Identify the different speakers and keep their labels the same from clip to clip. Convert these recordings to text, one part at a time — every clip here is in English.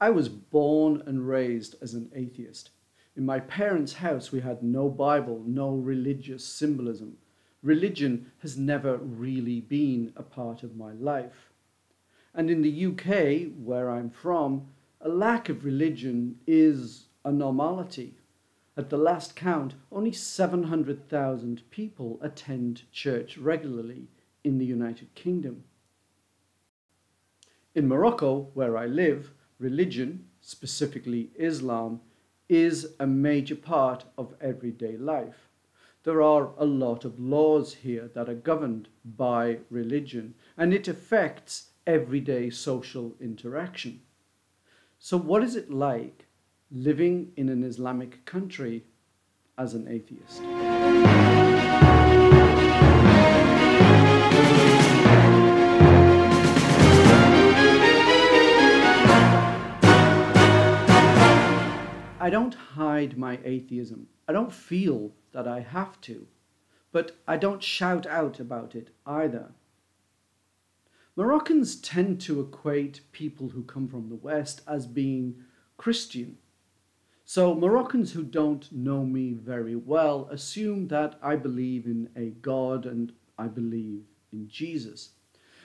Speaker 1: I was born and raised as an atheist. In my parents' house, we had no Bible, no religious symbolism. Religion has never really been a part of my life. And in the UK, where I'm from, a lack of religion is a normality. At the last count, only 700,000 people attend church regularly in the United Kingdom. In Morocco, where I live, religion, specifically Islam, is a major part of everyday life. There are a lot of laws here that are governed by religion, and it affects everyday social interaction. So, what is it like living in an Islamic country as an atheist? I don't hide my atheism. I don't feel that I have to, but I don't shout out about it either. Moroccans tend to equate people who come from the West as being Christian. So Moroccans who don't know me very well assume that I believe in a God and I believe in Jesus.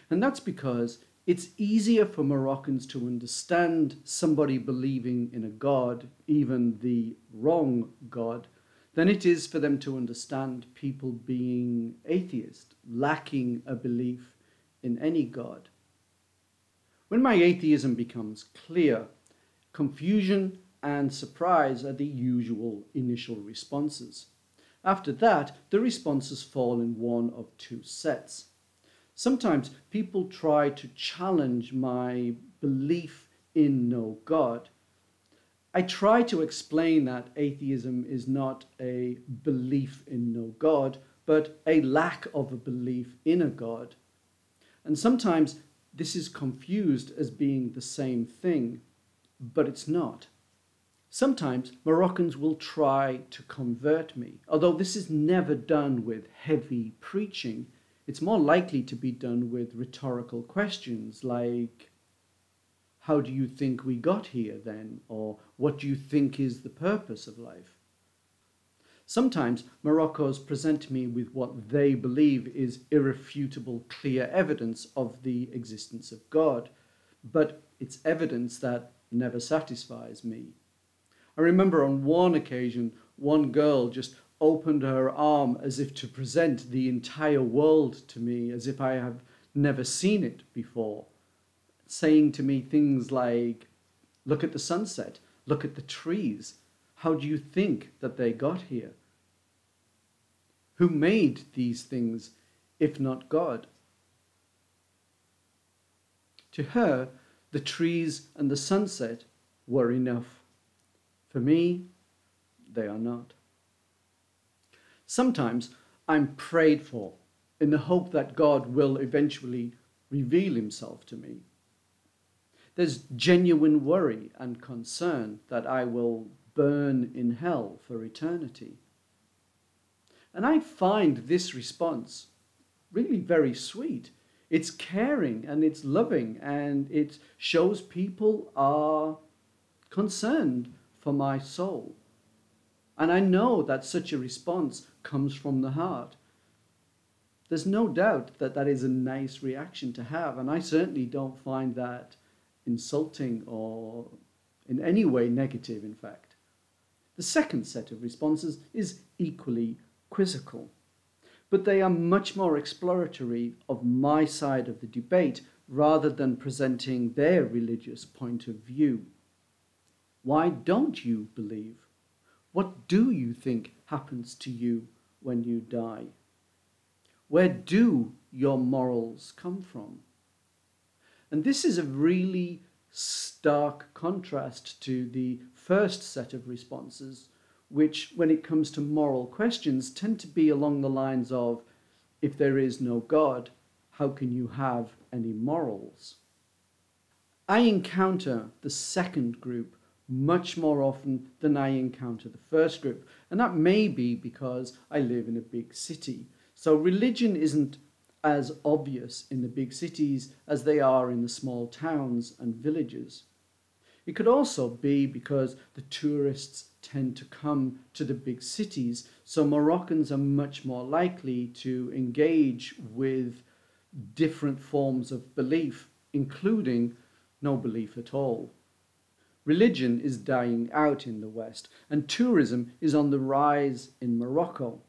Speaker 1: And that's because it's easier for Moroccans to understand somebody believing in a God, even the wrong God, than it is for them to understand people being atheist, lacking a belief in any God. When my atheism becomes clear, confusion and surprise are the usual initial responses. After that, the responses fall in one of two sets. Sometimes people try to challenge my belief in no God. I try to explain that atheism is not a belief in no God, but a lack of a belief in a God. And sometimes this is confused as being the same thing, but it's not. Sometimes Moroccans will try to convert me, although this is never done with heavy preaching it's more likely to be done with rhetorical questions like, How do you think we got here then? Or what do you think is the purpose of life? Sometimes Moroccans present me with what they believe is irrefutable, clear evidence of the existence of God, but it's evidence that never satisfies me. I remember on one occasion, one girl just opened her arm as if to present the entire world to me as if I have never seen it before, saying to me things like, Look at the sunset, look at the trees. How do you think that they got here? Who made these things if not God? To her, the trees and the sunset were enough. For me, they are not. Sometimes I'm prayed for in the hope that God will eventually reveal himself to me. There's genuine worry and concern that I will burn in hell for eternity. And I find this response really very sweet. It's caring and it's loving and it shows people are concerned for my soul. And I know that such a response comes from the heart. There's no doubt that that is a nice reaction to have, and I certainly don't find that insulting or in any way negative, in fact. The second set of responses is equally quizzical, but they are much more exploratory of my side of the debate rather than presenting their religious point of view. Why don't you believe? What do you think happens to you when you die? Where do your morals come from? And this is a really stark contrast to the first set of responses, which, when it comes to moral questions, tend to be along the lines of if there is no God, how can you have any morals? I encounter the second group much more often than I encounter the first group. And that may be because I live in a big city. So religion isn't as obvious in the big cities as they are in the small towns and villages. It could also be because the tourists tend to come to the big cities, so Moroccans are much more likely to engage with different forms of belief, including no belief at all. Religion is dying out in the West, and tourism is on the rise in Morocco.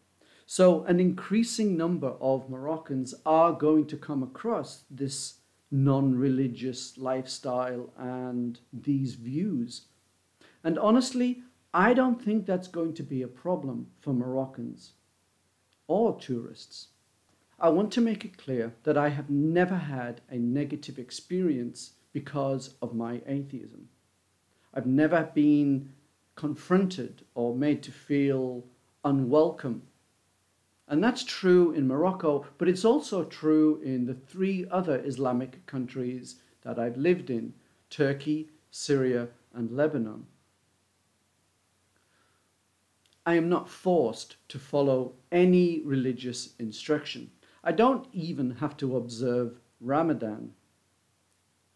Speaker 1: So, an increasing number of Moroccans are going to come across this non religious lifestyle and these views. And honestly, I don't think that's going to be a problem for Moroccans or tourists. I want to make it clear that I have never had a negative experience because of my atheism. I've never been confronted or made to feel unwelcome. And that's true in Morocco, but it's also true in the three other Islamic countries that I've lived in Turkey, Syria, and Lebanon. I am not forced to follow any religious instruction. I don't even have to observe Ramadan.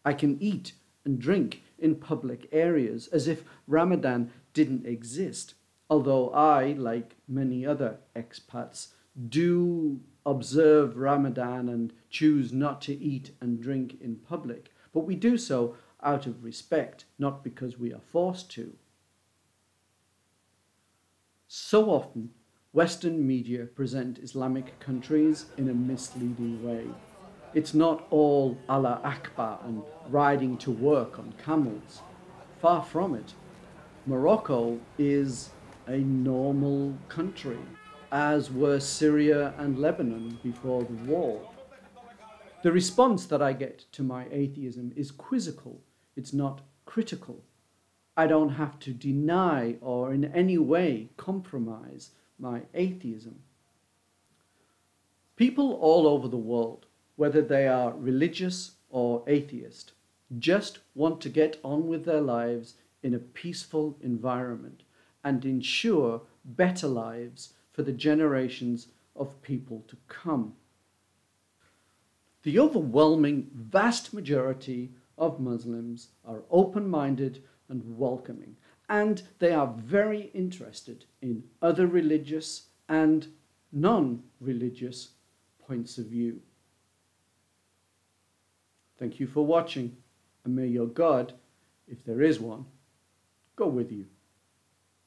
Speaker 1: I can eat and drink in public areas as if Ramadan didn't exist. Although I, like many other expats, do observe Ramadan and choose not to eat and drink in public, but we do so out of respect, not because we are forced to. So often, Western media present Islamic countries in a misleading way. It's not all Allah Akbar and riding to work on camels. Far from it. Morocco is a normal country, as were Syria and Lebanon before the war. The response that I get to my atheism is quizzical, it's not critical. I don't have to deny or in any way compromise my atheism. People all over the world, whether they are religious or atheist, just want to get on with their lives in a peaceful environment and ensure better lives for the generations of people to come. The overwhelming vast majority of Muslims are open minded and welcoming, and they are very interested in other religious and non religious points of view. Thank you for watching, and may your God, if there is one, go with you.